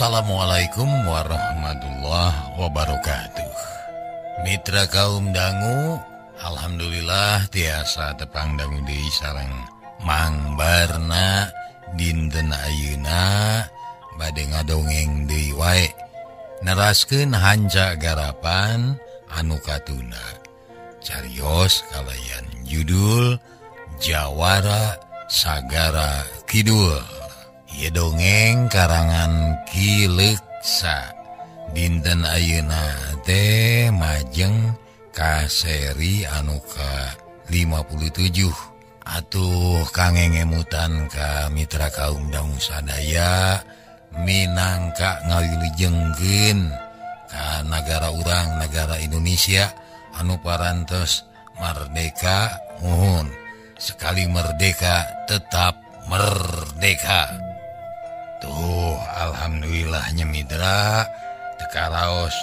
Assalamualaikum warahmatullahi wabarakatuh. Mitra kaum dangu Alhamdulillah tiasa tepang dangu di sarang Mang Barna dinten Ayuna bade ngadongeng deui wae. Neraskeun hanca garapan anu katuna. Carios kalayan judul Jawara Sagara Kidul. Dongeng karangan kileksa dinten Ayeuna teh majeng kaseri anuka 57 Atuh kangengemutan ka Mitra kaum dangu sadaya Minangka ngawilujenggen ka negara urang negara Indonesia. Anu parantos merdeka mohon sekali merdeka tetap merdeka. tuh Alhamdulillahnya Mitra tekaraos.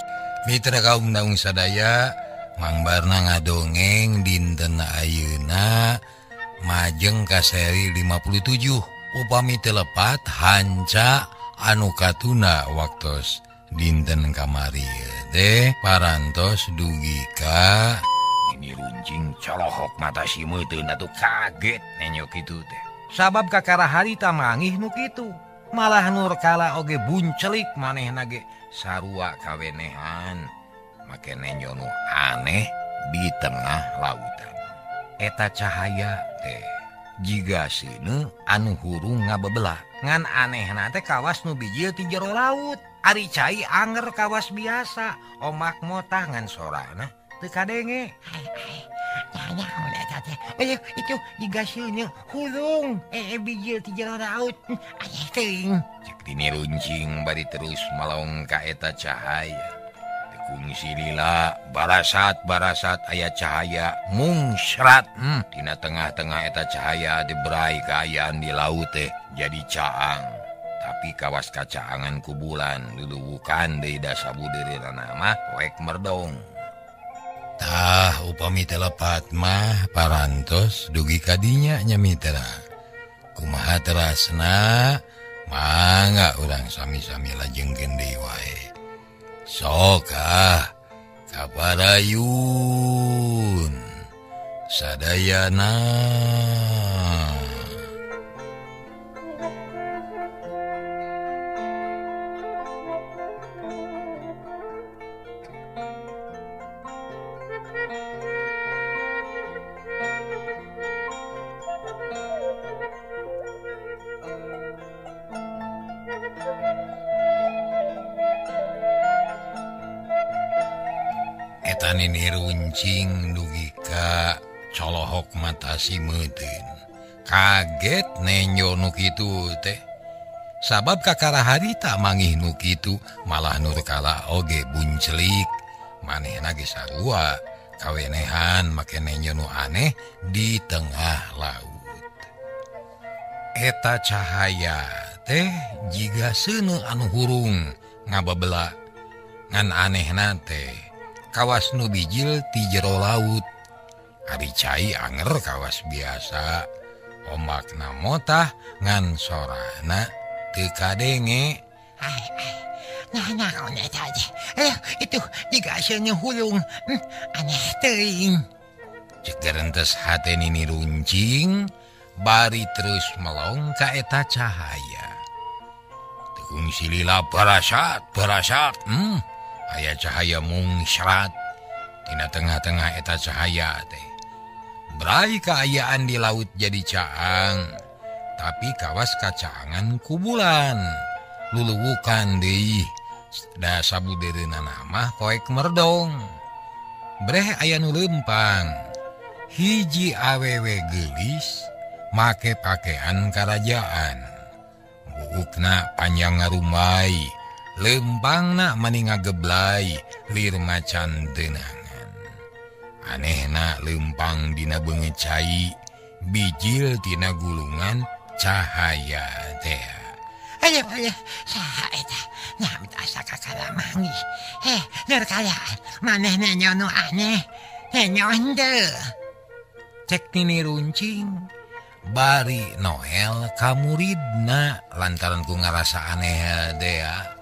Mitra kaum daung sadaya Mangbarna ngadongeng dinten Ayeuna majeng kaseri 57 upami telepat hanca anu katuna waktos dinten kamari de parantos dugika ini runcing colohok mata simu itu kaget nenyok itu teh. Sabab kakara harita mangih nu kitu. malah Nurkala oge buncelik maneh nage sarua kawenehan. Make nenyono aneh di tengah lautan. Eta cahaya teh. Jika sini anu hurung ngabebelah. Ngan aneh nate kawas nu bijil ti jero laut. Ari cai anger kawas biasa. Omak mo tangan sorana. Teu kadenge. Ayuh, itu digasnya hulung. Eh, eh biji tiga laut. Hmm, ayah ting cek dini runcing bari terus malong ka eta cahaya. Kungsi lila barasat barasat ayah cahaya. Mungsrat hmm, tina tengah-tengah eta cahaya diberai keayaan di laut teh jadi caang. Tapi kawas kacaangan kubulan dulu bukan dei dasabu dari nama wek merdong. tah upami telepatmah parantos dugi kadinya nyamitra kumaha terasna mangga urang sami-sami lajeng gende wae. Soka kaparayun. Sadayana. Tani niruncing dugi ka colohok matasi metin kaget nenyo nukitu teh. Sabab kakara harita mangih nukitu malah nurkala oge buncelik maneh nagi sarua kawenehan make nenyo nu aneh di tengah laut. Eta cahaya teh jika sene anu hurung ngababela ngan aneh nate kawas nu bijil ti jero laut. Hari cai anger kawas biasa. Omakna motah ngan sorana tekadenge Nah, nah, nah, eh, itu jika hasilnya hulung hmm, aneh teing cekerentes hati ini runcing bari terus melongka eta cahaya. Tekung silila barasat, parasat hmm. aya cahaya mungsrattina tengah-tengah eta cahaya teh. Berai keayaan di laut jadi caang tapi kawas kacangan kubulan luluwukan dihdah sabu Dena nama koek merdong. Breh aya nulempang hiji aww gelis make pakaian kerajaan bukna panjang rumai lembang na maninga geblai lir macan tenangan anehna lempang dina bengecai bijil tina gulungan cahaya teh ayo ayo saha eta nyamit asa kakala mangi heh ner kaya maneh nenyo nu aneh nenyo hende cek nini runcing bari Noel kamuridna lantaran ku ngarasa aneh dea.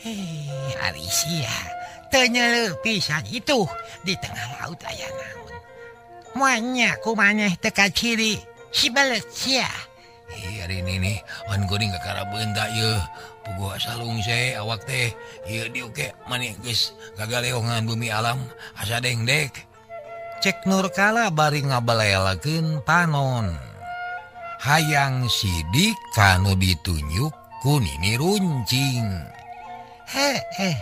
Eh, Harisianya pisan itu di tengah laut aya naon. Muanya ku maneh teka ciri Si sia. Hi hari ini nih on kakara bentak ye pugu salung saya awak teh. Ye diuke manik geus kagaleongan bumi alam asa deng dek cek nur kala bari ngabalelakeun panon. Hayang sidik kanu ditunjuk Kunini runcing. Hehe,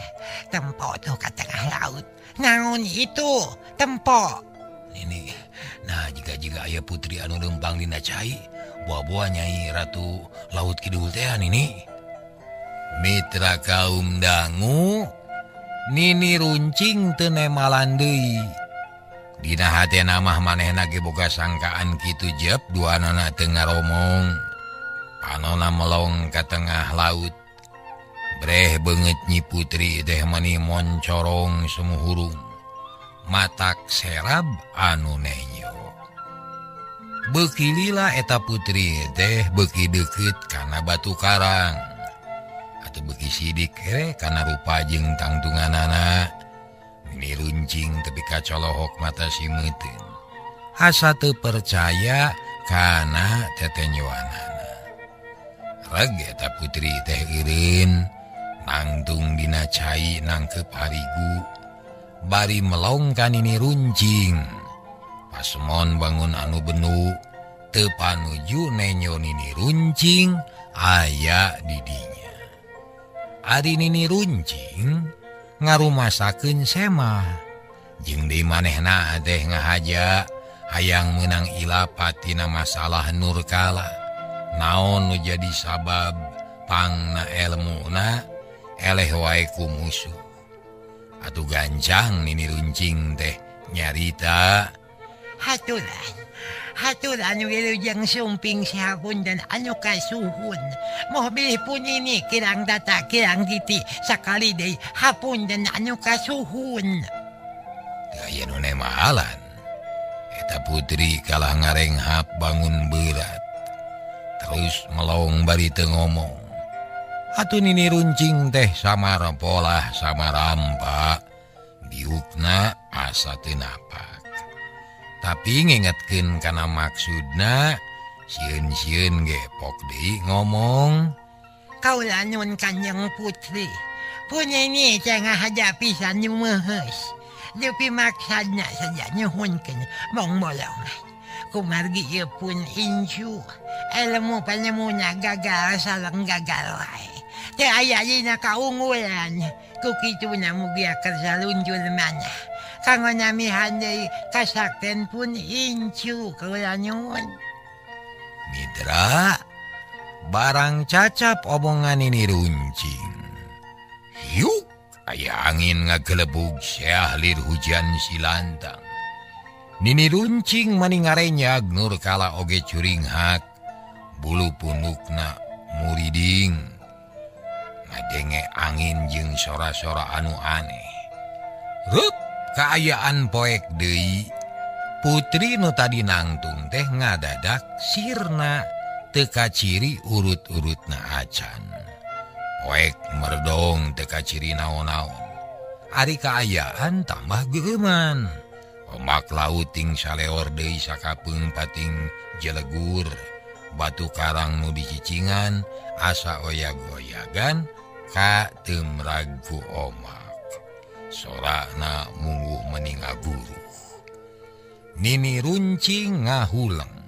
tempo tuh ke tengah laut. Naon itu, tempo. Ini, nah jika-jika ayah putri anu lembang dina cai, buah-buah nyai ratu laut kidul tehan ini. Mitra kaum dangu, Nini runcing tene malandei. Dina hati nama maneh nage boga sangkaan kitu jeb dua anak tengah romong. Anona melong ke tengah laut? Breh banget nyi putri deh mani moncorong semuhurung matak serab anu nenyo Bekililah eta putri teh beki deket karena batu karang. Atau beki sidik eh karena rupa jeng tangtungan anak ini runcing tapi kacolohok mata si mutin asa percaya karena tetenyoana. regeta putri teh Irin. Nangtung dina cai nangkep harigu. Bari melongkan ini runcing. Pasmon bangun anu benu tepanuju nenyon ini runcing aya didinya. Hari ini runcing ngarumasakeun sema. Jeung di manehna teh ngahaja hayang menang ilapatina masalah nurkala naon nu jadi sababpangna elmuna eleh waiku musuh. Atuh gancang nini runcing teh nyarita. Haturan. Hatur anu wilujeng sumping sihun dan anu kasuhun. Mobil pun ini kirang data kirang titi sekali deh hapun dan anu kasuhun. Gaya nune mahalan Eta putri kalah ngareng hap bangun berat terus melong barite ngomong. Atuh nini runcing teh sama polah sama rampak diukna asa tenapak tapi ngingetkin karena maksudna siun siun gepok di ngomong. Kau lanun kanjeng putri punya ini jangan haja pisan mehes tapi maksudnya saja nyuhunkan mong molongan kumargi pun inju ilmu penyemunya gagal salang gagal eh. ayanya kaunggulan kukitunya mugia kerja lunjulmana ah. kanggo nami handai kasakten pun incu kelanyun Mitra barang cacap obongan ini runcing yuk aya angin ngagelebug syahlir hujan silantang Nini runcing maningarenya Nur kala oge curing hak. bulu punukna muriding. Ngajenge angin jeung sora-sora anu aneh. Rup keayaan poek Dei Putri Nu tadi nangtung teh ngadadak sirna teka ciri urut-urut na acan. Poek merdong teka ciri naon-naon. Ari keayaan tambah geman omak lauting saleor Dei Sakapung pating jelegur. batu Karang nu dicicingan asa oyag-oyagan Ka temragu omak. Sorakna munggu meninga guru Nini runcing ngahulang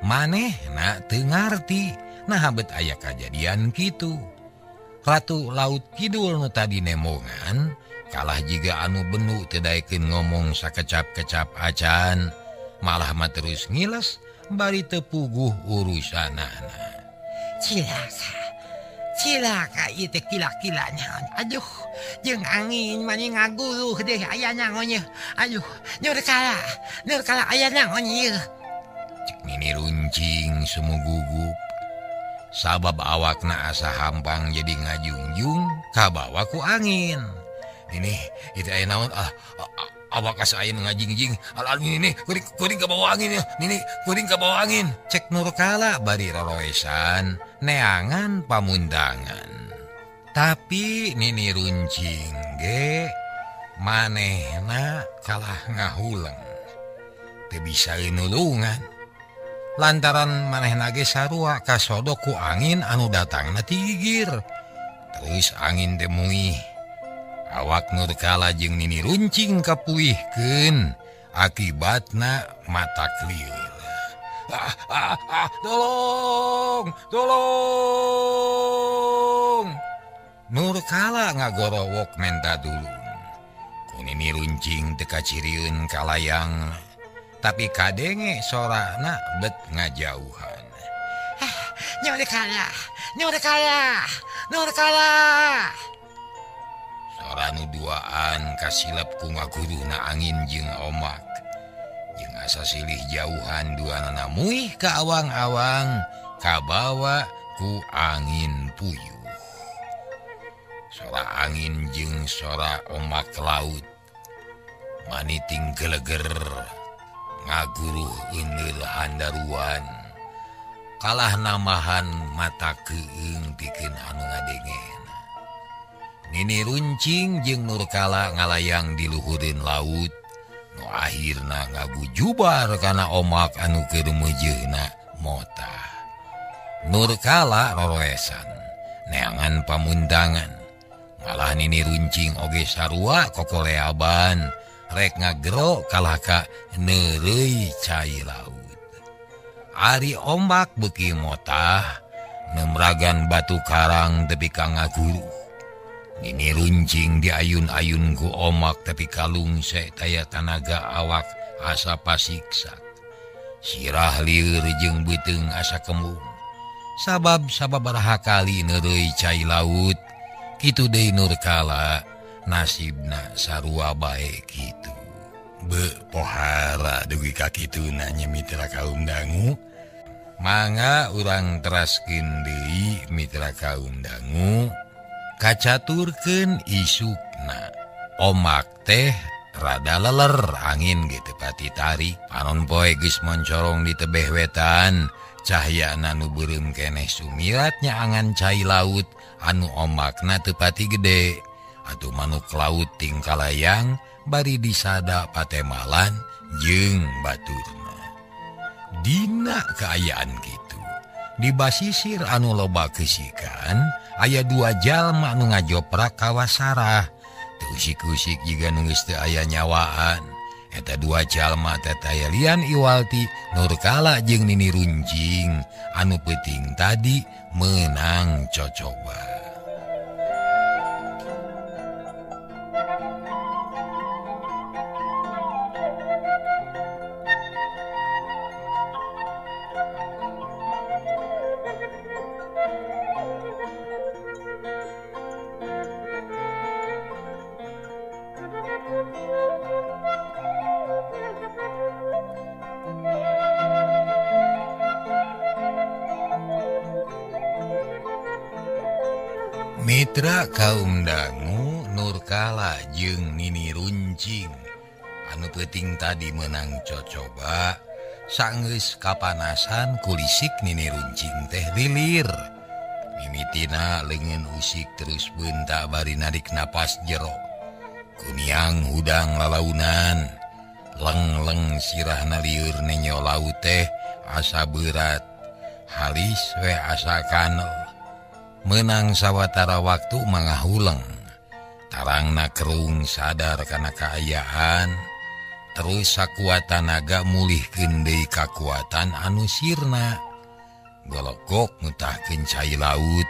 maneh na tengerti nah ayah kejadian gitu Ratu Laut Kidul tadi nemongan kalah jika anu benuk tedaikin ngomong sakecap-kecap acan malah terus ngiles bari tepuguh urusan cilaka cilaka itu kila-kilanya aduh jeng angin mani ngaguru deh ayah nangonnya aduh nur kala nur kala ayah nangonnya cek nini runcing semu gugup. Sabab awakna asa hampang jadi ngajungjung kabawaku angin. Ini itu ayah naon? Ah, ah, ah. awak kasain ngajingjing ini kuring kuring ke bawah angin ya ini kuring ke bawah angin. Cek nurkala bari roroesan neangan pamundangan. Tapi nini runcing ge manehna kalah ngahuleng teu bisa nulungan. Lantaran manehna ge sarua kasodo ku angin anu datangna tigir. Terus angin temui awak Nurkala jeung Nini runcing kapuihken akibatna mata kliil ah, ah, ah, tolong tolong! Nurkala ngagorowok menta dulu. Kunini runcing teka ciriun kalayang tapi kadenge sorana bet ngajauhan. Ah, Nurkala Nurkala Nurkala oranu duaan kasilap na angin jeung omak. Jeung asa silih jauhan duana muih ke awang-awang kabawa ku angin puyuh. Sora angin jeung sora omak laut. Maniting geleger ngaguru inil handaruan. Kalah namahan mata keing bikin anu ngadengen Nini runcing jeung Nurkala ngalayang diluhurin laut. Nuhir no ngagu jubar karena omak anu kemujena mota. Nurkala roesan neangan pamundangan. Malah Nini runcing oge sarua kokoleaban rek ngagro kalaka nerei cair laut. Ari ombak beki motah nemragan batu karang tepi ka ngaguru ini runcing diayun-ayunku omak tapi kalung setaya tanaga awak asa pasiksa sirah liur jeung beteng asa kembung. Sabab sababaraha kali nerei cai laut gitu de nurkala nasibna sarua baik gitu bepohara dugi kaki itu nanya mitra kaum dangu? Manga urang teraskin di mitra kaum dangu? kacaturken isukna. Omak teh rada leler angin gitu pati tari panon poe geus moncorong di tebeh wetan. Cahaya nanu burung keneh sumiratnya angan cai laut. Anu omakna tepati gede. Atau manuk laut tingkalayang bari disada patemalan jeng baturna. Dina keayaan gitu di basisir anu loba kesikan ayah dua jalma nu ngajoprak kawasarah. Tusik-kusik juga nulis tuh ayah nyawaan. Eta dua jalma tetaya lian Iwalti Nurkala jeung Nini runcing. Anu peting tadi menang cocoba. Mitra kaum dangu Nurkala jeung Nini runcing. Anu peting tadi menang cocoba sanggeus kapanasan kulisik Nini runcing teh dilir Mimitina lengen usik terus benta bari narik napas jero. Kuniang hudang lalaunan lengleng sirah naliur nenyo laut teh asa berat. Halis we asa kano menang sawwatara waktu mangahuleng tarang nakerung sadar karena keayaan. Terus sakuatan naga mulih Kende kekuatan anu sirna. Golokok mutah kencai laut.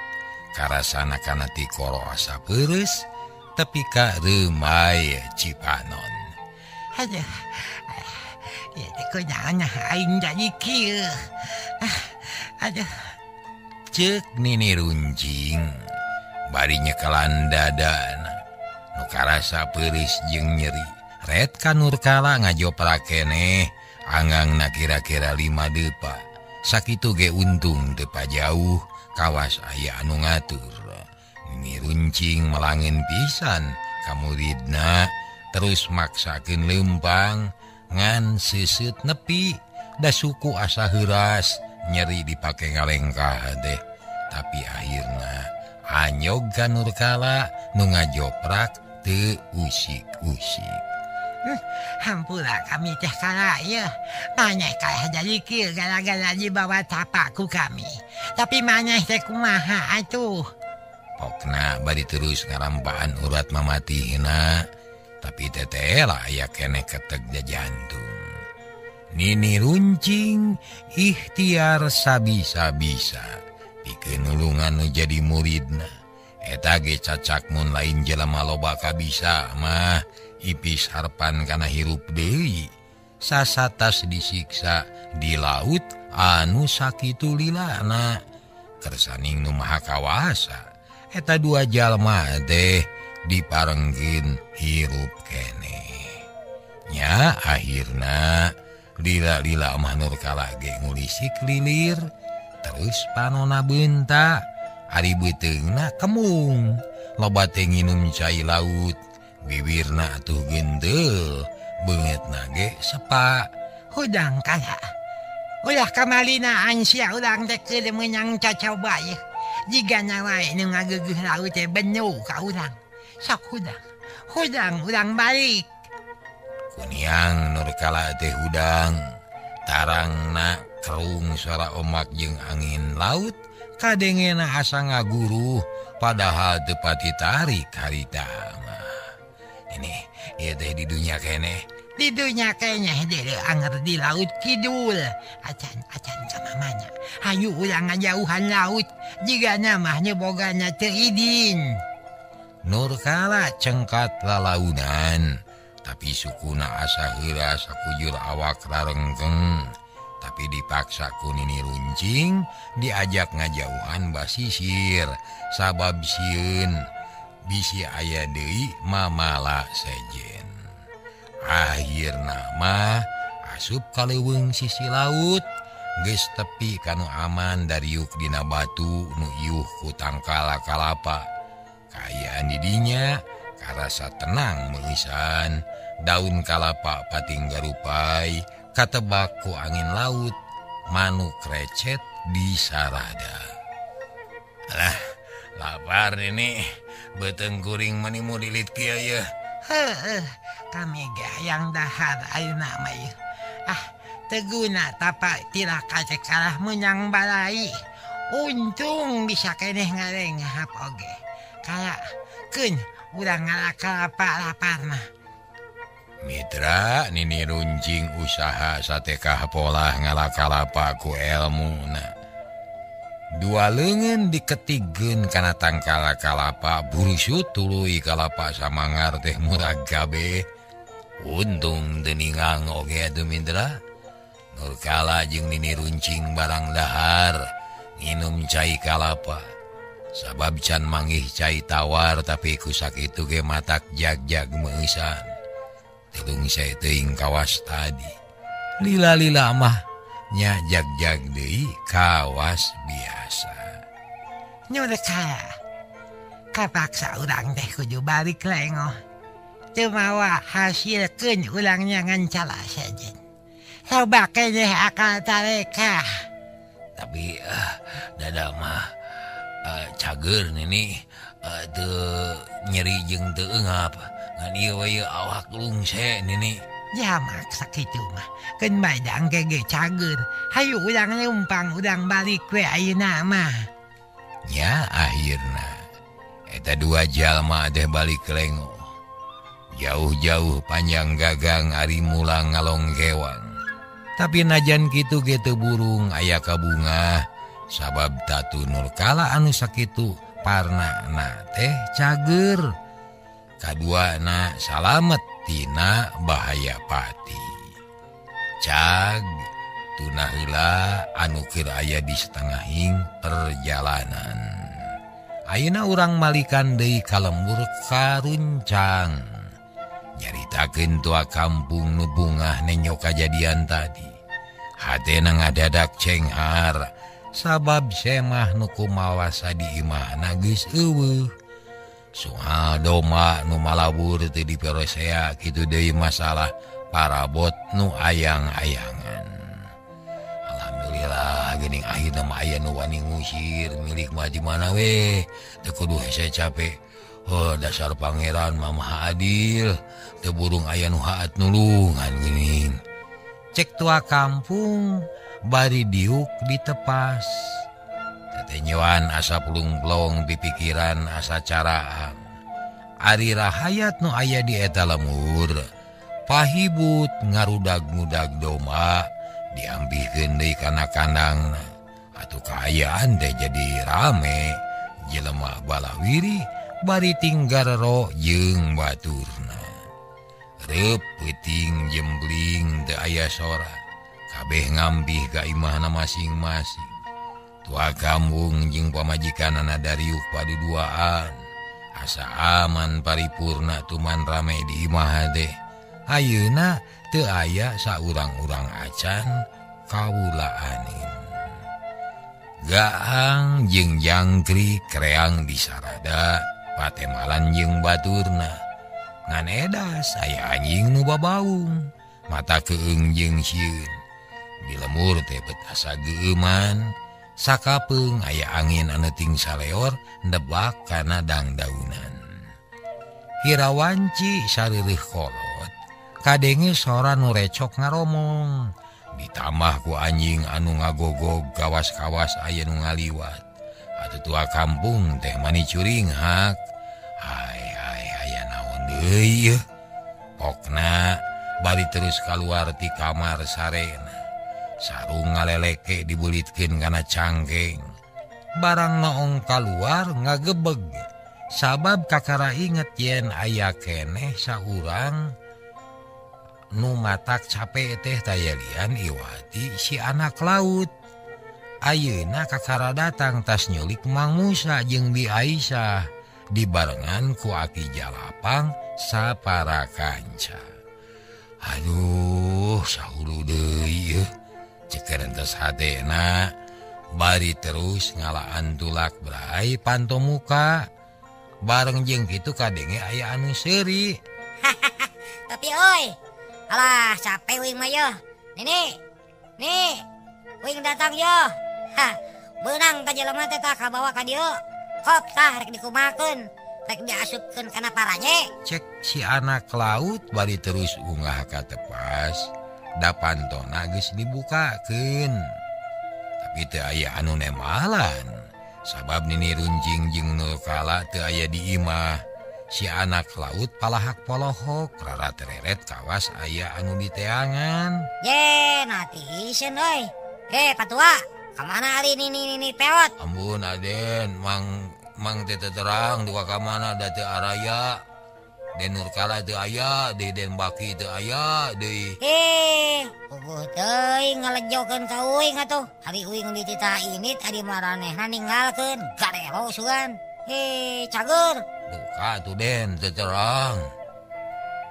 Karenaana tikoro asa peres. Tapi Ka Remai Cipanon. Aduh, ah, ya, nanya, aing jadi kill ah, aduh cek Nini runcing. Barinya kalandadan nuka rasa peris jeung nyeri. Red kanurkala ngajopra keneh Anggang na kira-kira 5 depa. Sakit ge untung depa jauh. Kawas aya anu ngatur. Ini runcing melangin pisan. Kamu Ridna terus maksakin lempang. Ngan sisit nepi. Da suku asa heras nyeri dipakai ngalengkah deh tapi akhirnya anyoga Nurkala nu ngajoprak te usik-usik. Eh, hmm, hampura kami teh kala ya. Maneh kalah jadi kir gara-gara dibawa tapaku kami. Tapi maneh teh kumaha atuh. Pokna bari terus ngarampaan urat mamati hina tapi teteh lah ya kene ketek jantung Nini runcing ikhtiar sabisa-bisa. Nu jadi muridna. Etage cacakmun lain jelama loba kabisa mah. Ipis Harpan karena hirup Dewi sasatas disiksa di laut anu sakit lilana. Tersaning Numahakawasa eta dua jalma deh diparenggin hirup kene. Ya akhirnya lila-lila Manur kalage ngulisik lilir terus panona benta. Aribu Tengah kemung lobateng nginum cair laut. Bibirna tuh gendel banget nage sepak hudang kaya. Ulah kamalina ansia ulang tekil menyang cacau bayi. Jika nyawa ini ngagegeh laut ya benyau ka ulang sok hudang hudang ulang balik. kuniang Nurkala teh hudang Tarangna kerung suara omak jeung angin laut kadengena asa ngaguru padahal tepati tarik haritama ini ya teh di dunia kene di dunia kene dede anger di laut kidul. Acan acan camamanya hayu ulang ngajauhan laut jika namanya boganya teridin Nurkala cengkat lalaunan tapi sukuna asa hela sakujur awak rarengkeng tapi dipaksa kunini runcing diajak ngajauhan basisir. Sabab siun bisi aya Dewi mamala sejen. Akhir nama asup kaliweng sisi laut. Guys tepi kanu aman dari yukdina batu nuyuhku tangkala kalapa. Kayaan didinya karasa tenang melisan. dan daun kalapa pating garupai katebaku angin laut manuk recet di saradalah lapar ini. Beteng kuring menimu dilit Kyaya kami gayang dahar ah teguna tapak tidak kacek kalah menyang balai. Untung bisa kene ngareng hap oge. Kayak kun udah ngalak kalapa lapar mah. Mitra Nini runjing usaha satekah pola ngalakalapaku elmuna dua lengan diketigen karena tangkala kalapa burusu tului kalapa samangar teh murah gabe. Untung deningang oge okay, Mitra. Nurkala jeung Nini runcing barang dahar minum cai kalapa. Sabab can manggih cai tawar tapi kusak itu ge matak jagjag mengisan Telung saya teing kawas tadi. Lila-lila mah nya jagjag deui kawas biasa. Kapaksa urang teh kuju balik lengo. Cemawa hasil kun ulangnya ngancala saja. Coba kayaknya akal tareka. tapi uh, dada mah uh, cager ini uh, eh, nyeri jeng teengap awak lungse Nini. Ya maksa mah kan madang gege cager hayu udang lumpang udang balik we ayeuna mah ya akhirna eta dua jalma teh balik lengo jauh-jauh panjang gagang ari mulang ngalong gewang tapi najan gitu gitu burung aya ka bunga sabab tatu nurkala anu sakitu parna na teh cager kedua na salamet tina bahaya pati. Cag tunahila anukir ayah di setengahing perjalanan. Ayeuna urang malikan Dei kalembur karuncang. Nyaritakeun tua kampung nubungah nenyo kajadian tadi. Hatena ngadadak cenghar sabab semah nuku mawasa di imah nagis eueuh. doma numalabur di peroea gitu De masalah parabot nu ayang-ayangan. Alhamdulillah gening akhir nama aya nuwani ngusir milik ma mana weh tekuduh saya capek. Oh dasar Pangeran Mama Adil. Teburung ayah nuhaat nulungan gening cek tua kampung bari diuk ditepas nyawan asa pulungblong di pikiran asa caraan. Arira hayat nu aya dieta lemur pahibut ngarudag-mudag doma diambil gede karena kandang atau keayaan deh jadi rame jelemah balawiri bari tinggarro jeung baturna. Rep peuting jembling teu ayah sora kabeh ngambih ka imahna masing-masing. tua kampung Jing pemajikan anak dari padu duaan. Asa aman paripurna tuman rame di Imahade Ayeuna teu aya saurang-urang acan kaulaanin Gaang jeung jangkrik kreang disarada patemalan jeung baturna. Nganeda saya anjing nubabaung mata keeng jeung siun teh tebet asa geman, sakapeng aya angin aneting saleor debak kana dangdaunan. Hirawanci saririh kolot, kadenge sora nurecok ngaromong, ditambah ku anjing anu ngagogog kawas-kawas aya nu ngaliwat. atau tua kampung teh mani curinghak. Hai hai aya naon deui Pokna bari terus keluar di kamar sarena. sarung ngaleleke dibulitkin karena cangkeng. Barang noong keluar ngagebeg. Sabab kakara inget yen aya keneh saurang nu matak capek teh tayalian Iwati si anak laut. Ayeuna kakara datang tas nyulik Mang Musa jeung di Aisyah dibarengan ku aki jalapang sapara kanca aduh sahulu deui cekerentes Hna bari terus ngalaan tulak berai panto muka bareng jeng gitu kadenge aya anu seri tapi oi alah capek wing mah yo. Nini nih wing datang yo. Ha benang ka jelema teh tah kabawa ka dieu Hop tah rek dikumakeun rek diasupkeun kana paranye cek si anak laut bari terus unggah ka tepas. dapanto nagis dibukaken tapi teu aya anu nemalan sabab Nini runjing jing nurkala teu aya Imah. Si anak laut palahak polohok rara tereret kawas aya anu diteangan. Ye he patua kemana hari ini ini peot? Ambun Aden. Mang mang tete terang dua kamana date araya. Denurkala itu ayah di Denbaki itu aya di eh, uhuh ngalejokan kau ingat tuh hari uing di tita ini tadi maranehna ninggalkeun. Karero sugan. He cager. Buka tuh den terang.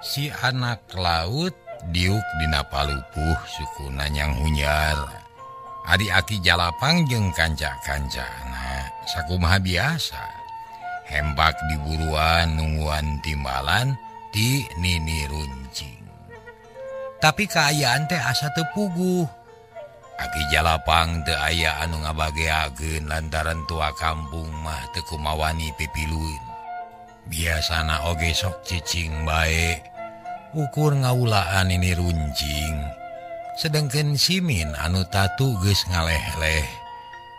Si anak laut diuk dina palupuh suku nanyang hunyar. Adi aki jalapang jeng kanca-kancana. Sakumaha biasa. hembak diburuan nungguan timbalan di Nini runcing. Tapi keayaan teh asa tepuguh Aki Jalapang te aya anu ngabageagen lantaran tua kampung mah tekumawani pipiluin. Biasana oge sok cicing baik ukur ngaulaan ini runcing. Sedangkan simin anu tatu ges ngaleh-leh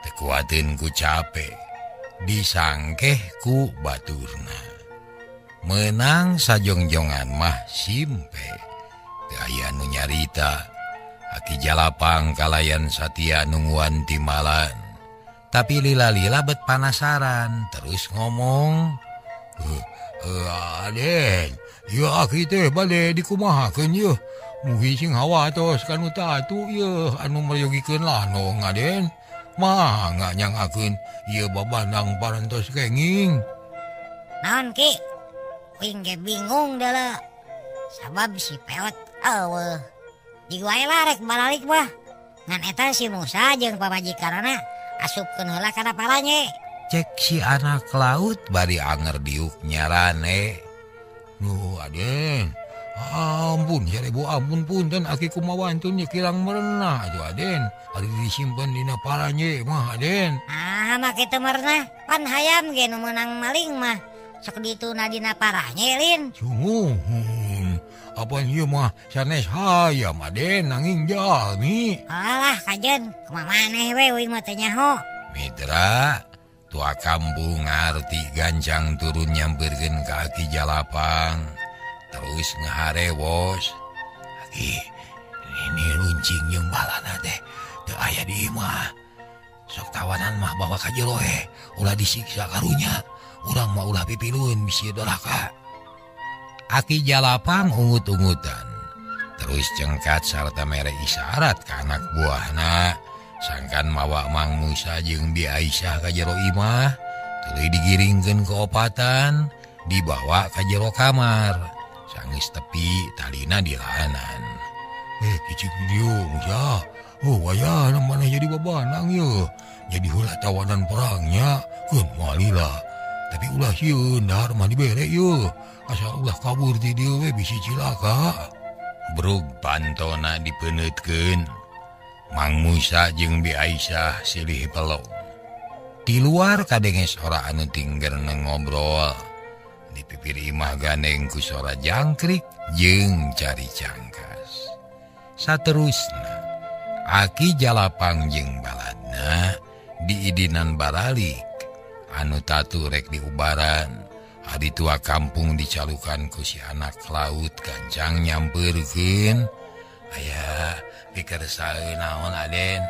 tekuatin ku capek disangkehku Baturna. Menang sajongjongan mah simpe. Teayanu nyarita Aki Jalapang Kalayan Satya Nungguan Timalan tapi lila-lila bet panasaran terus ngomong Aden ya kita balik dikumahakan ya muhi sing hawa tos kan tatu ya anu merugikan lah no ngaden ma nganyangaken ia babandang parantos kenging. Naon ki? Wing bingung dala. Sabab si peot awe. Diwae larek balalik mah. Ngan eta si Musa jeung pamajikanna asupkeun heula kana paranye cek si anak laut bari anger diuk nyarane Nuh aden ambun jaribu Abun punten akiku mauwantunya kirang merenah Aden. Hari disimpan Dina paranye mah Aden. Ah, kita merenah. Pan hayam gen menang maling mah. Sok itu Nadina parahnya Lin. Sungguh apa iya mah? Sanes hayam Aden. Nanging jalmi alah kajen. Kemana eh, we? Wing matanya ho Mitra tua kampung arti gancang turun nyamperkan kaki jalapang. terus ngeharewos ini runcing yang balana teh aya sok tawanan mah bawa kajlohe ulah disiksa karunya. Urang mau ulah pipilun bisi doraka. Aki jalapang ungut-ungutan. Terus cengkat serta merek isyarat ke anak buahna. Sangkan mawa Mang Musa jeung Bi Aisyah ka jero imah tuluy digiringkeun ka opatan dibawa ka jero kamar. sangis tepi Talina di dilanan eh ya. Oh wayah mana jadi babanang yo jadi hula tawanan perangnya kun eh, walilah tapi ulah yun dahar mah dibere yuk asal ulah kabur di dia we bisi cilaka. Brug pantona dipenetkeun. Mang Musa jeung Bi Aisyah silih pelong. di luar kadenge sora anu tinggal ngobrol. dipipiri imah ganeng kusora jangkrik jeng cari cangkas saterusna Aki jalapang jeng baladna diidinan baralik. Anu tatu rek diubaran hari tua kampung dicalukan ku si anak laut gancang nyamperkin aya pikir saya naon Aden?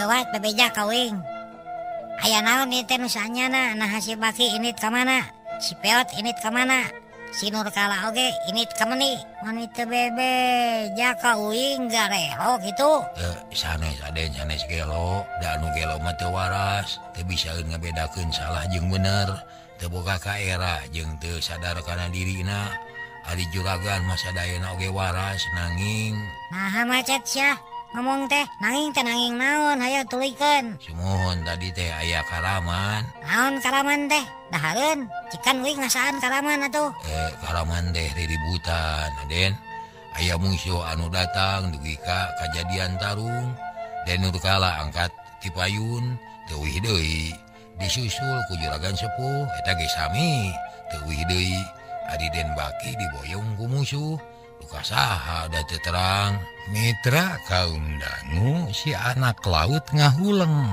Gawat bebeja kawing. Ayah naon itu nusanya nah nah hasil baki ini kemana? mana si peot ini kemana si Nurkala oge okay. ini kamu wanita bebe jaka uing gak reho gitu. Eh, sanes aden sanes gelo dan anu gelo mah teu waras teu bisa ngabedakeun salah jeung bener. Teu boga kaera jeung teu sadar kana dirina. Ari juragan masa dayana oge waras nanging. Nah macet syah. ngomong teh nanging tenanging naon ayo tulikan. Semohon tadi teh aya Karaman. Naon Karaman teh? Daun cikan wing ngasaan Karaman atuh. Eh Karaman teh riributan Aden. Ayah musuh anu datang dugi ka kejadian Tarung. Dan Nurkala angkat tipayun Tewih deui. Disusul ku juragan sepuh eta gesami Tewih Dei Adiden Baki diboyong ku musuh. sahadat terang. Mitra kaum dangu si anak laut ngahuleng.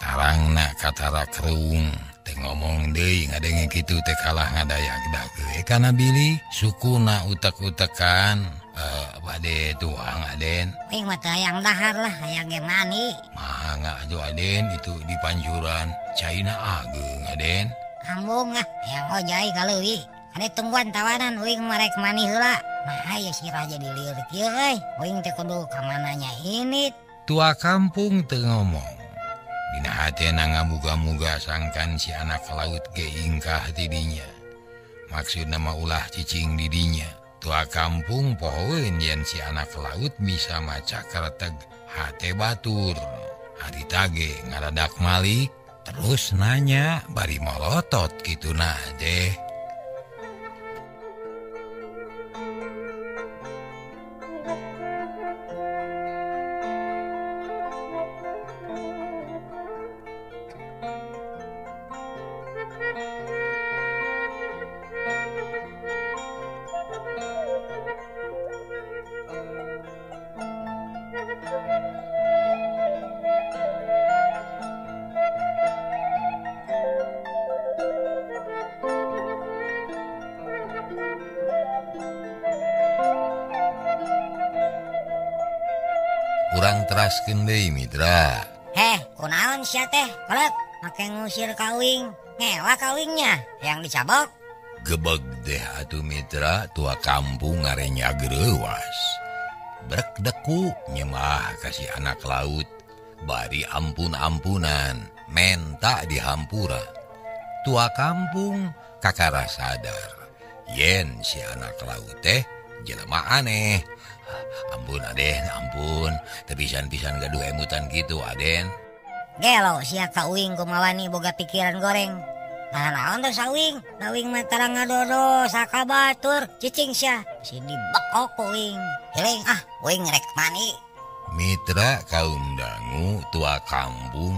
Tarang na katara kerung ngomong eh, de ngadenge gitu te kalah ngadayak dage karena Billy suku na utak-utakan eh Pakde tuang Aden? Wing mata yang dahar lah yang mani. Mah nggak aja Aden itu di panjuran. China ageng Aden. Ambung nggak yang ojai kalau wi Ada tungguan tawanan uing merek mani hela. Nah ya si raja dilirik kieu euy. Uing teh kudu ka mananya ini. Tua kampung teu ngomong. Dina hatena ngamuga-muga sangkan si anak laut ge ingkah didinya. Maksud nama ulah cicing didinya. Tua kampung pohoeun yen si anak laut bisa maca kareteg hate batur. Hari tage ngaradak malik terus nanya bari molotot gitu nah deh. dijelaskan deh Mitra Heh kunaon sia teh? Kolek make ngusir kawing. Ngewa kawingnya yang dicabok. Gebeg deh atuh Mitra. Tua kampung ngarenya gerewas brek deku nyemah kasih anak laut. Bari ampun-ampunan menta dihampura tua kampung kakara sadar. Yen si anak laut teh jelema aneh. ampun Aden ampun. Tepisan-pisan gaduh emutan gitu Aden. Gelo si Kawing kumawani boga pikiran goreng. Nah naon tuh sawing. Mah matara ngadodo sakabatur cicing syah si dibakok kuing hiling ah kuing rek mani. Mitra kaum dangu tua kampung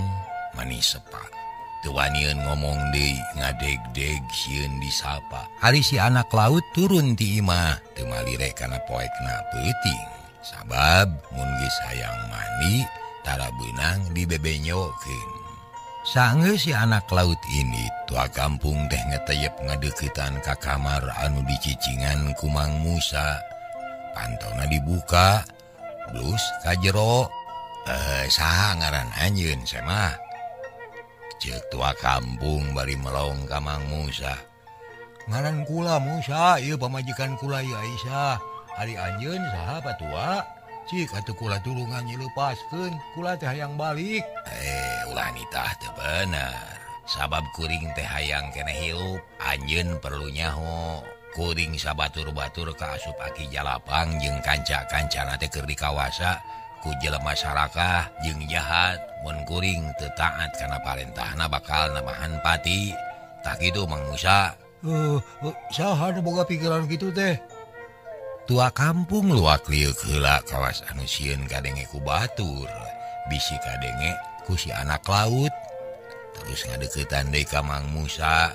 manis sepak. tuwaniun ngomong de ngadeg-deg siun disapa. Hari si anak laut turun di imah karena poek na peting sabab munggi sayang mani tara benang di bebenyokin sange si anak laut ini tua kampung teh ngeteyep ngadekitan ka kamar anu dicicingan kumang Musa. Pantona dibuka blus kajjero eh sah ngaran anjun semah tua kampung bari melong Kamang Musa. Ngaran kula Musa ieu pemajikan kula Aisyah. Hari Anjun sahabat tua. Atuh kula turungannya lepasken kula teh yang balik. Eh ulah nitah teu bener. Sabab kuring teh hayang kene hirup anjeun perlu nyaho. Kuring sabatur-batur ke asup aki Jalapang jeung kanca-kancanate keur di kawasa ku jelema Sarakah jeung jahat menkuring tetaat karena parentahna bakal namahan pati. Tak itu Mang Musa. Uh, uh, sahana boga pikiran gitu teh? Tua kampung luak liuk hela kawas anusiun kadenge ku batur. Bisi kadenge ku si anak laut. Terus ngadeketan deui ka Mang Musa.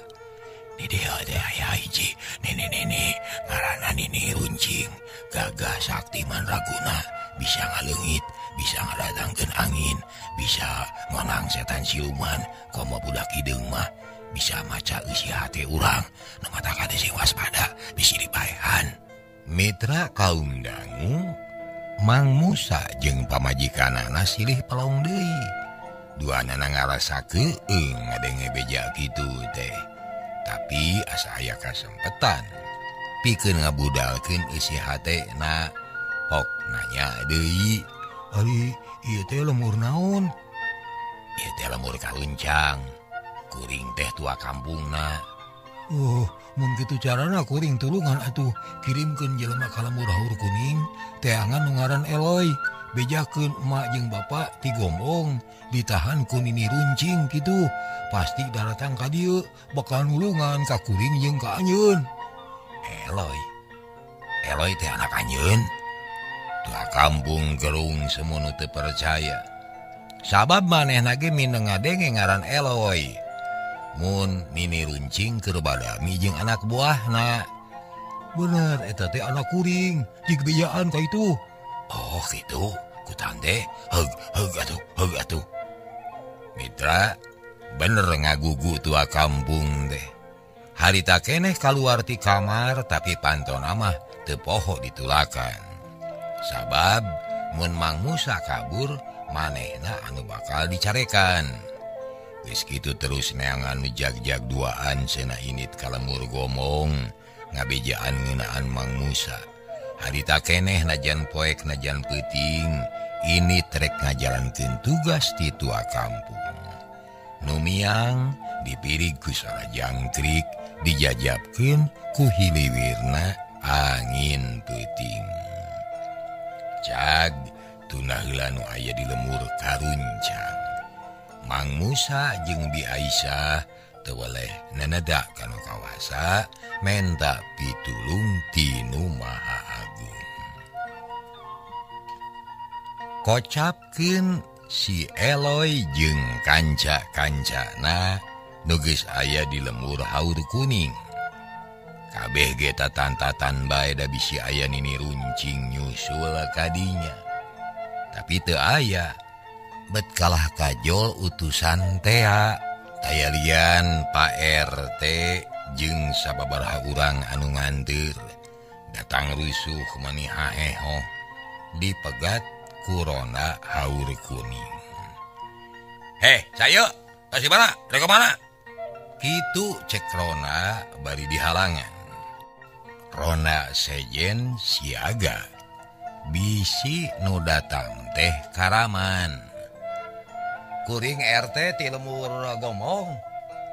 Hiji. Nenek-nenek karena nini runcing. Gagah Saktiman Raguna. bisa ngalengit bisa ngadatangkan angin bisa menang setan siuman komo budak hidungmah bisa maca isi hati urang mengatakan isi waspada bisi dipaehan. Mitra kaum dangu Mang Musa jeung pamajikan anak silih pelong Dei dua nana ngarasake eng ngadenge beja gitu teh. Tapi asa aya kesempatan pikir ngabudalkeun isi hati nak pok nanya Dewi lemur naon? Lemur kancang kuring teh tua kampung na Oh mungkin carana kuring tulungan atuh. Kirimkan jelelma kalamur hur kuning. Teangan ngaran Eloi bejaken emakjeng Bapak tigombong ditahan kunini runcing gitu pasti daratang ka dia bakal nulungan kakuring jeng Kanyun Eloi Eloi teh anak anyun. tua kampung Gerung semunute percaya Sabab maneh nage minenge ngaran Eloi Moon mini runcing kerbada mijing anak buah na bener teh anak kuring dibiaan kau itu. Oh gitu ku hug, hug, atuh, hug, atuh. Mitra bener ngagugu tua kampung deh. Hari tak eneh kaluarti kamar tapi panton nama tepoho ditulakan. sabab menmang Musa kabur manehna anu bakal dicarekan. Gitu terus neangan nujak-jak duaan sena init kalemur gomong ngabejaan ngenaan Mang Musa. Hari tak najan poek najan peting ini trek ngajalankan tugas di tua kampung. Numiang dipirig kusara jangkrik dijajabkan kuhiliwirna angin peting. Cag tunahlan aya di lemur karuncang Mang Musa jeung Bi Aisyah tewaleh nanada kalau kawasa menta pitulung Tinu Maha Agung kocapkin si Eloi jeung kanca-kancana nugis ayah di lemur haur kuning. kabeh geta tantatan bae da bisi aya nini runcing nyusul kadinya. Tapi te aya bet kalah kajol utusan tea lian Pak RT jeung sababaraha urang anu ngandir datang rusuh manihaeho dipegat Corona haur kuning. He saya kasih mana mana cek cekrona bari di halangan Rona Sejen siaga. Bisi nu datang teh Karaman. Kuring RT tilemur gomong.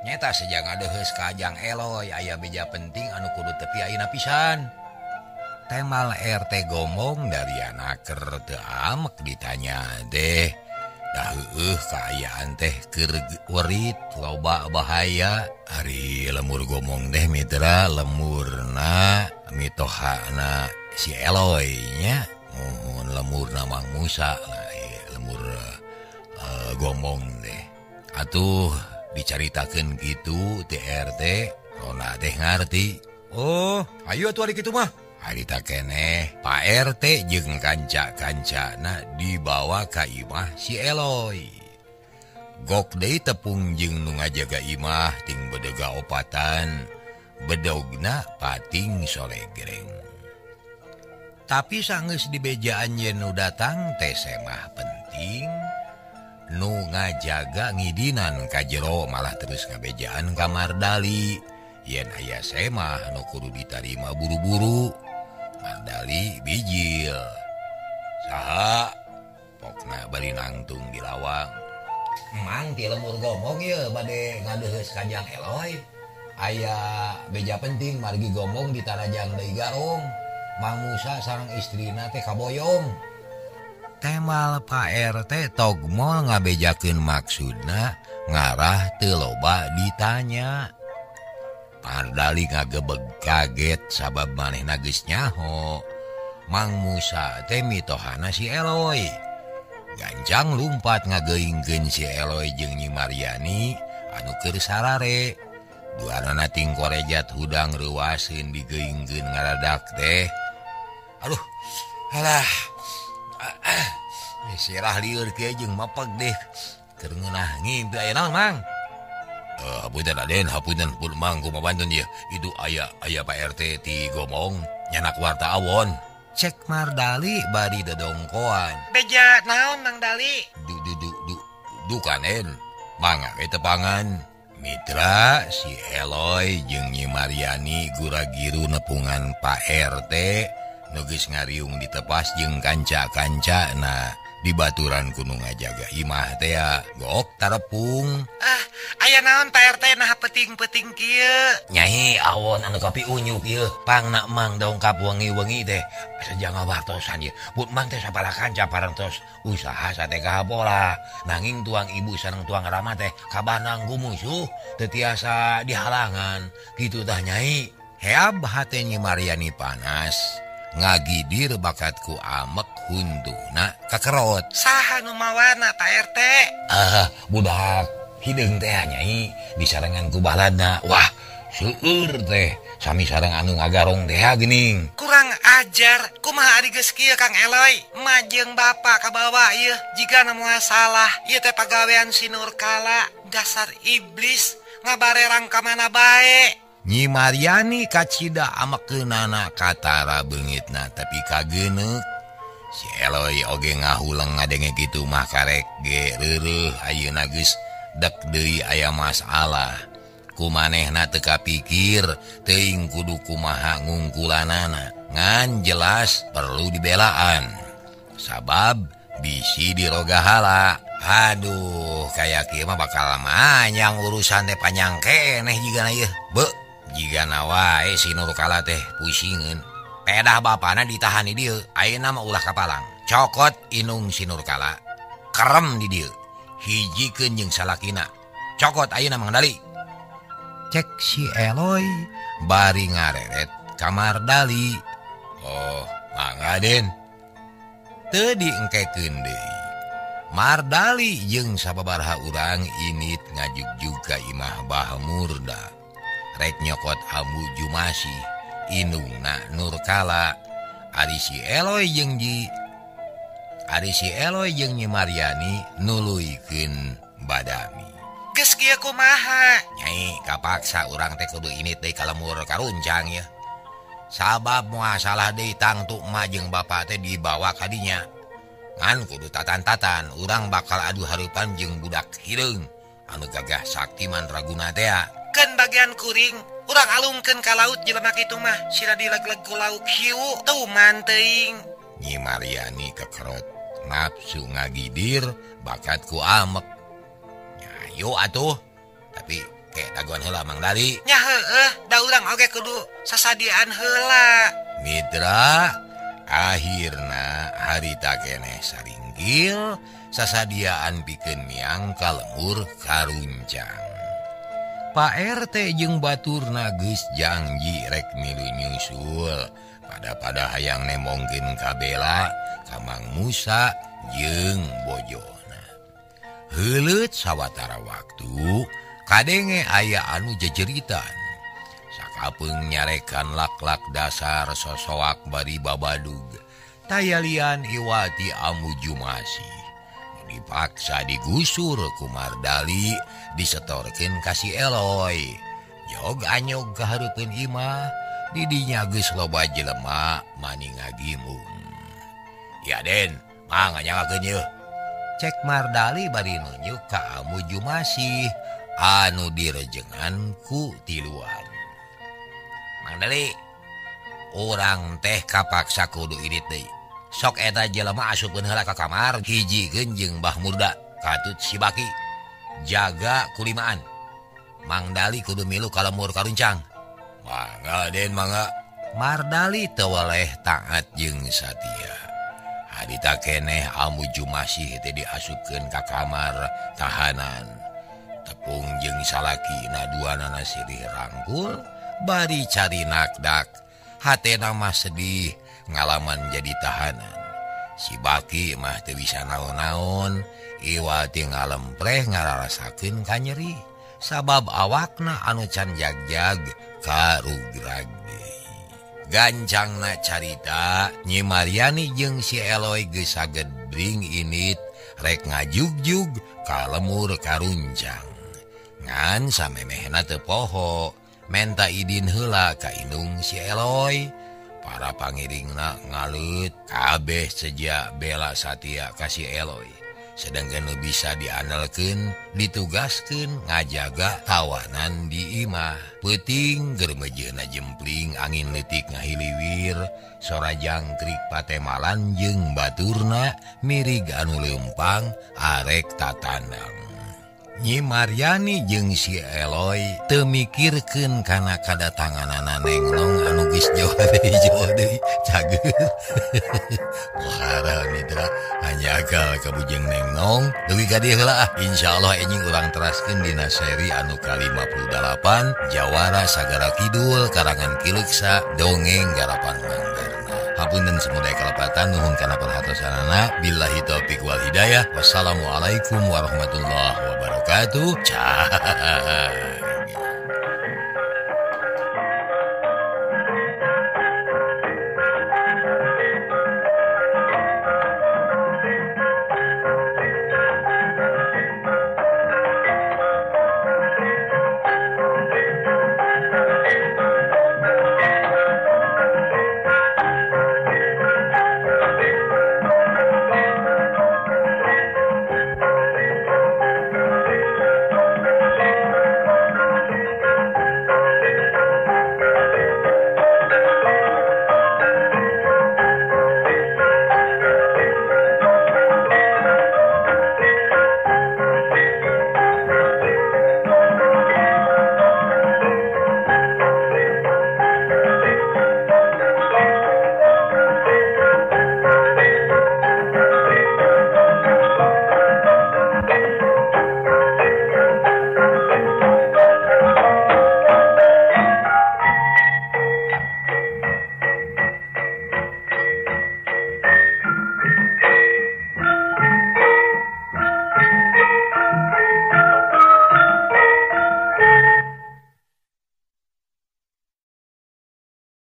Nyata sejak adehes Kajang Eloy ayah beja penting anu kudu tepi aina pisan. Temal RT gomong dari anak kerteamek ditanya deh dah eh, keayaan teh kerit loba bahaya. Hari lemur gomong deh Mitra lemurna mitohana si Eloynya mohon lemur nama Musa eh, lemur uh, gomong deh atuh diceritakan gitu TRT Rona deh ngerti Oh ayo tuh gitu mah. harita keneh Pak RT jeung kancak-kancana dibawa Ka Imah si Eloi Gokde tepung jeng nu ngajaga Imah ting bedega opatan bedogna pating solegereng tapi tapi di dibejaan Yenu datang tesemah penting. Nu ngajaga ngidinan kajjero malah terus ngabejaan kamar Dali yen aya semah nukuru kudu ditarima buru-buru. Mandali bijil. Saha? Pokna bari nangtung di lawang. Mang ti lemur gomong ya bade ngadeus kajang Eloy. Aya beja penting margi gomong di tarajang deui garung Mang Musa sarang istrina teh kaboyong. Temal Pak RT Togmol ngabejakeun maksudna ngarah teu loba ditanya. Pardali ngagebeg kaget sabab maneh nagis nyaho. Mang Musa temi tohana si Eloy gancang lumpat ngageingken si Eloy jeung Nyi Mariani anukir sarare. Nating korejat hudang ruasin digeinggen ngaradak deh Aduh alah. Ah, ah. Eh, sirah liur kejeng mapeg deh. Ke ngimpi ngimpi Mang. Eh, Bandun dia itu aya aya Pak RT ti gomong nyanak warta awon. Cek Mardali bari dongkoan. Beja naon Mang Dali? Du, du, du, du, dukanen manga tepangan. Mitra si Eloy jengnyi Mariani Guragiru nepungan Pak RT nugis ngariung ditepas jeng kanca-kanca. Nah di baturan Gunung ajaga Imah goktaraepung ah aya naon TRT nah peting-peting Nyai, awon anu kopi unyuk pangnak mang dongkap wengi-wengi deh jangan sapala kanca parantos usaha sate bola nanging tuang ibu sareng tuang rama teh kabananggu musuh tetiasa dihalangan. Kitu tah nyai. Heab hatnyi Mariani panas. ngagidir bakatku amek hunduna kakerot. Saha numawana Pak RT ah budak. Hidung teh nyai di sarangan ku balada wah seueur teh. Sami sarang anu ngagarong teh gening kurang ajar. Kumaha ari geus kieu Kang Eloy? Majeng bapak ka bawa ieu. Jiga nemoal salah ieu teh pagawean si Nurkala dasar iblis. Ngabarerang ka mana bae? nyi Mariani kacida amekeunana Katara bengit nah tapi kagene sieloi oge ngahulang ngadenge gitu mah karek gerere Ayu nagus dek Dei ayam masalah. Ku manehna teka pikir teing kudu kumaha ngungkulanana ngan jelas perlu dibelaan. Sabab bisi dirogahala. Aduh kayak mah bakal manyang urusan deh panjang keneh juga na be. jika nawa eh, Sinurkala teh pusingun pedah bana ditahani dia Ayo nama ulah kapalang. Cokot Inung Sinurkala kerem di dia hiji kenjeng salakina. Cokot Ayo nama Dali cek si Eloy bari ngareret kamar Dali. Oh Maden tadi engkai kende Mardali jeung sababarha urang init ngajuk juga Imah Bah Murda rek nyokot Abu Jumasi Inungna Nurkala. Arisi Eloy jengji Arisi Eloy jengnyi Mariani nuluken badami. Geskiaku maha nyai kapaksa orang teh kudu ini teh kalemur karunjang ya. Sabab muasalah de tangtu majeng bapak teh dibawa kadinya ngan kudu tatan-tatan orang bakal adu harupan jeung budak hireung anu gagah Saktiman Ragunatea dilabuken bagian kuring. Urang alungken ka laut jelemak itu mah. Sila dileglegku laut hiu. Tuman manteing Nyi Mariani kekerot nafsu ngagidir bakatku amek. Nyayo atuh. Tapi kayak daguan hela mang dari nya heueuh da urang oge kudu sasadian hela Mitra akhirna harita keneh saringgil sasadiaan bikin miang kalemur karuncang. Pak RT jeung Batur Nagus janji rek milunyusul pada pada hayang nemongkin kabela Kamang Musa jeung Bojona. Helut sawwatara waktu kadenge aya anu jejeritan. Sakapung nyarekan laklak dasar sosowak bari babadug. Tayalian Iwati Amu Jumasi. dipaksa digusur kumardali disetorkin kasih Eloy. Yoganyog anyog Imah Imah didinyagus loba jelemak maning ngagimung. Ya Den manganya cek Mardali bari nunjuk kamu jumasih anu direjenganku tiluan. Mandali orang teh kapaksa kudu irit deh sok eta jelema asup ke kamar hiji genjeng Bah Murda. Katut Sibaki jaga kulimaan. Mangdali kudu milu kalemur karuncang. Mangga den mangga. Mardali tewaleh taat jeung Satya Hadita keneh amuju masih tadi diasupkeun ka kamar tahanan. Tepung jeung salaki naduanana sirih rangkul bari cari nakdak. Hatena mah sedih ngalaman jadi tahanan. Si baki mah bisa naon-naon Iwati ngalempreh ngararasakin kan nyeri. Sabab awakna anu can jagjag karugrag. Gancang na carita nyi Mariani jeung si eloy gesaged bring init rek ngajugjug kalemur karuncang ngan samemehna tepoho menta idin hela kainung si eloy. para Pangiringna ngalut kabeh sejak bela Satya kasih Eloi. Sedangkan lu bisa dianalken ditugaskan ngajaga tawanan di Imah. Peting germejena jempling angin letik ngahiliwir sora jangkrik patemalan jeung Baturna mirig anu lempang arek tatandang. Nyi Mariani jeung si Eloy teu mikirkeun kana tangan anak nenglong anugis jauh deui cager Muhara Nidra hanya akal kabujeng nenglong lebih kadir heula ah, Insya Allah ini urang teraskeun dina seri anu ka-58 Jawara Sagara Kidul Karangan Kileksa Dongeng Garapan Mangga. Apa pun dan semudah kelepatan. Nuhun karena perhatian anak billahi taufiq wal hidayah. Wassalamualaikum warahmatullahi wabarakatuh. Cah